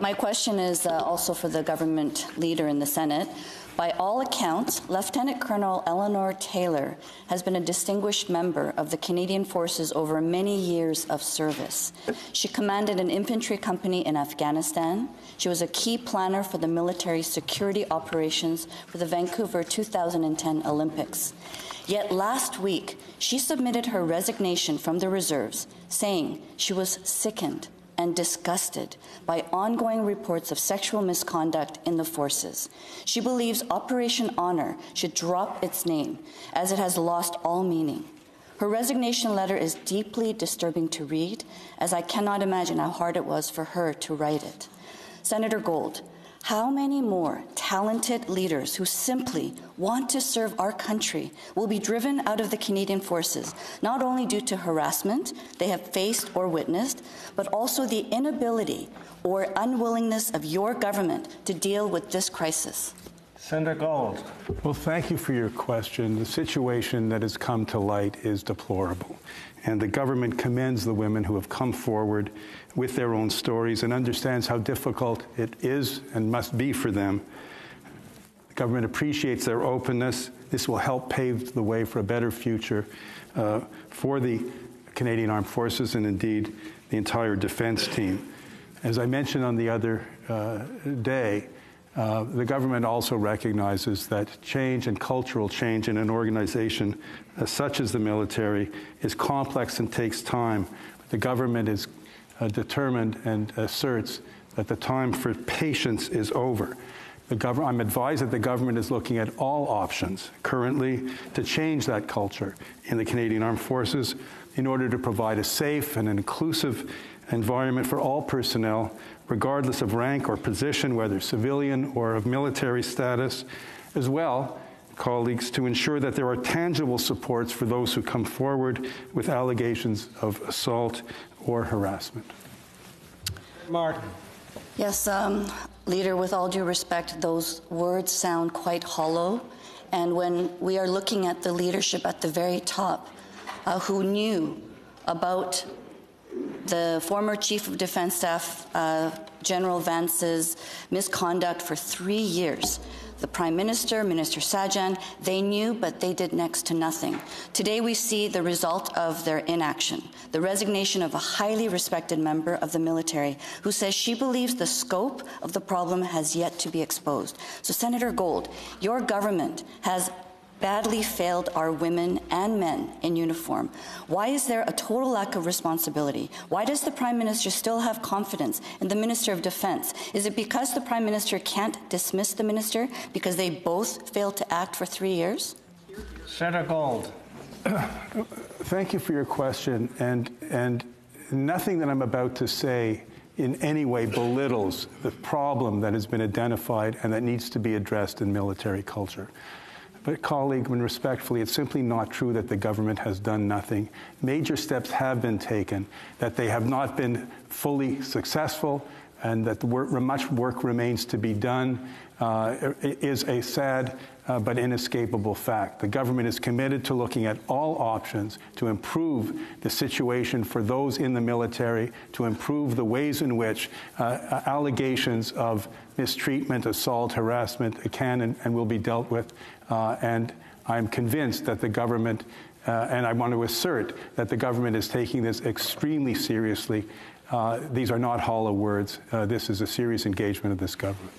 My question is uh, also for the government leader in the Senate. By all accounts, Lieutenant Colonel Eleanor Taylor has been a distinguished member of the Canadian Forces over many years of service. She commanded an infantry company in Afghanistan. She was a key planner for the military security operations for the Vancouver 2010 Olympics. Yet last week, she submitted her resignation from the reserves, saying she was sickened and disgusted by ongoing reports of sexual misconduct in the forces. She believes Operation Honor should drop its name, as it has lost all meaning. Her resignation letter is deeply disturbing to read, as I cannot imagine how hard it was for her to write it. Senator Gold, how many more talented leaders who simply want to serve our country will be driven out of the Canadian Forces, not only due to harassment they have faced or witnessed, but also the inability or unwillingness of your government to deal with this crisis? Senator Gold. Well, thank you for your question. The situation that has come to light is deplorable. And the government commends the women who have come forward with their own stories and understands how difficult it is and must be for them. The government appreciates their openness. This will help pave the way for a better future uh, for the Canadian Armed Forces and indeed the entire defense team. As I mentioned on the other uh, day, uh, the government also recognizes that change and cultural change in an organization uh, such as the military is complex and takes time. The government is uh, determined and asserts that the time for patience is over. I'm advised that the government is looking at all options currently to change that culture in the Canadian Armed Forces in order to provide a safe and inclusive environment for all personnel, regardless of rank or position, whether civilian or of military status, as well colleagues to ensure that there are tangible supports for those who come forward with allegations of assault or harassment. Martin. Yes, um, Leader, with all due respect, those words sound quite hollow. And when we are looking at the leadership at the very top uh, who knew about the former Chief of Defense Staff, uh, General Vance's misconduct for three years, the Prime Minister, Minister Sajjan, they knew, but they did next to nothing. Today we see the result of their inaction, the resignation of a highly respected member of the military who says she believes the scope of the problem has yet to be exposed. So Senator Gold, your government has badly failed our women and men in uniform? Why is there a total lack of responsibility? Why does the Prime Minister still have confidence in the Minister of Defense? Is it because the Prime Minister can't dismiss the Minister because they both failed to act for three years? Senator Gold. Thank you for your question. And, and nothing that I'm about to say in any way belittles the problem that has been identified and that needs to be addressed in military culture. But, colleague, when respectfully, it's simply not true that the government has done nothing. Major steps have been taken, that they have not been fully successful, and that work, much work remains to be done uh, is a sad uh, but inescapable fact. The government is committed to looking at all options to improve the situation for those in the military, to improve the ways in which uh, allegations of mistreatment, assault, harassment can and, and will be dealt with uh, and I'm convinced that the government, uh, and I want to assert that the government is taking this extremely seriously. Uh, these are not hollow words. Uh, this is a serious engagement of this government.